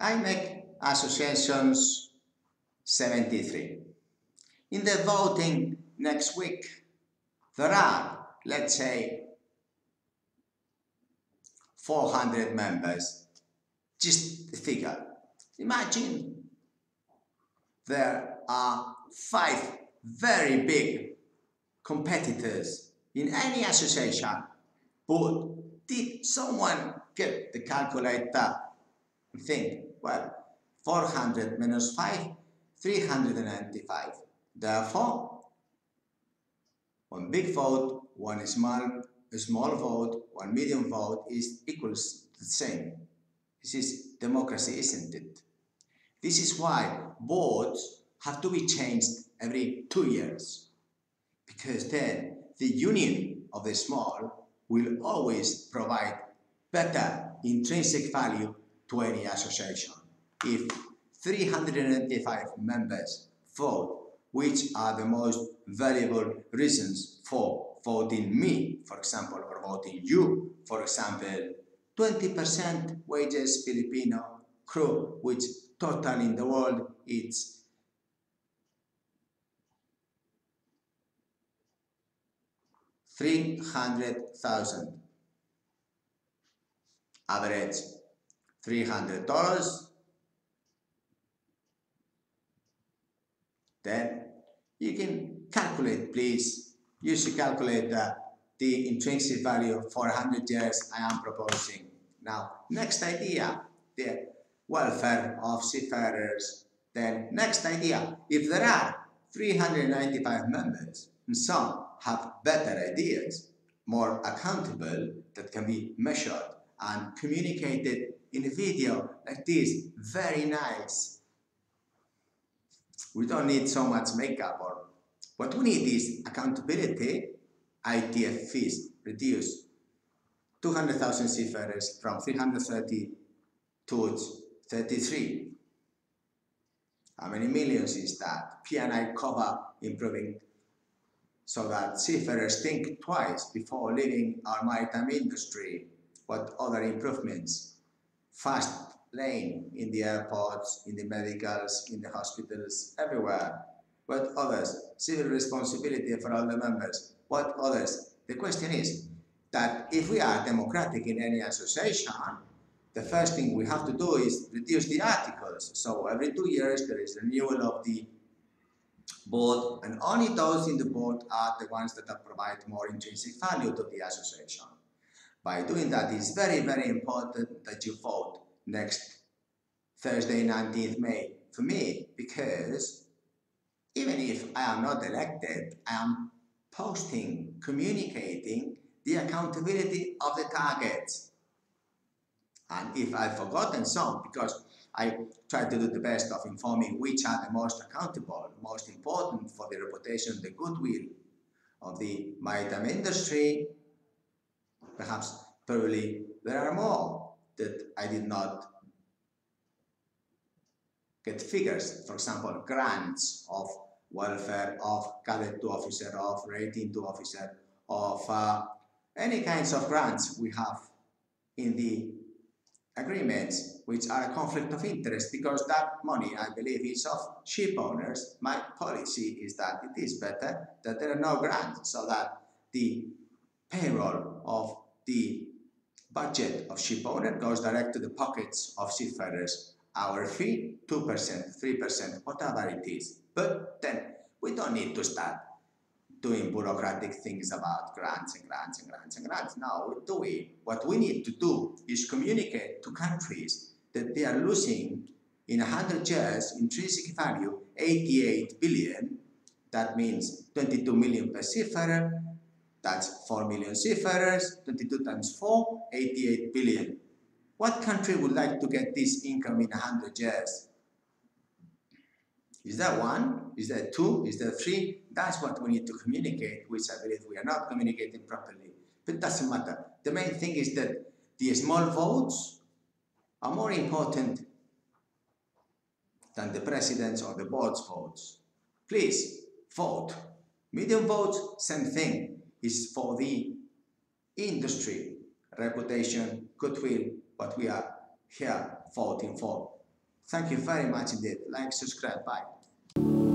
IMEC associations 73. In the voting next week, there are, let's say, 400 members. Just a figure. Imagine there are five very big competitors in any association. But did someone get the calculator and think, well, 400 minus 5, 395. Therefore, one big vote, one small, small vote, one medium vote is equals the same. This is democracy, isn't it? This is why boards have to be changed every two years. Because then the union of the small will always provide better intrinsic value to any association. If 395 members vote, which are the most valuable reasons for voting me, for example, or voting you, for example, 20% wages Filipino crew, which total in the world it's three hundred thousand. Average three hundred dollars. Then you can calculate, please. You should calculate the, the intrinsic value of 400 years I am proposing. Now, next idea, the welfare of seafarers. Then next idea, if there are 395 members and some have better ideas, more accountable, that can be measured and communicated in a video like this, very nice. We don't need so much makeup or what we need is accountability, ITF fees reduced 200,000 seafarers from 330 to 33. How many millions is that? P&I cover improving so that seafarers think twice before leaving our maritime industry. What other improvements? Fast lane in the airports, in the medicals, in the hospitals, everywhere. What others? Civil responsibility for all the members. What others? The question is that if we are democratic in any association, the first thing we have to do is reduce the articles. So every two years there is renewal of the board and only those in the board are the ones that provide more intrinsic value to the association. By doing that, it's very, very important that you vote next Thursday, 19th May for me because even if I am not elected, I am posting, communicating the accountability of the targets. And if I've forgotten some, because I try to do the best of informing which are the most accountable, most important for the reputation, the goodwill of the maritime industry, perhaps probably there are more that I did not get figures. For example, grants of welfare, of cadet to officer, of rating to officer, of uh, any kinds of grants we have in the agreements which are a conflict of interest because that money I believe is of ship owners. My policy is that it is better that there are no grants so that the payroll of the budget of ship owner goes direct to the pockets of seafarers. Our fee, 2%, 3%, whatever it is. But then we don't need to start doing bureaucratic things about grants and grants and grants and grants. Now, do we? What we need to do is communicate to countries that they are losing in 100 years intrinsic value 88 billion. That means 22 million per seafarer. That's 4 million seafarers. 22 times 4, 88 billion. What country would like to get this income in 100 years? Is that one? Is that two? Is that three? That's what we need to communicate, which I believe we are not communicating properly. But it doesn't matter. The main thing is that the small votes are more important than the president's or the board's votes. Please vote. Medium votes, same thing, is for the industry, reputation, goodwill, what we are here voting for. Thank you very much indeed. Like, subscribe. Bye.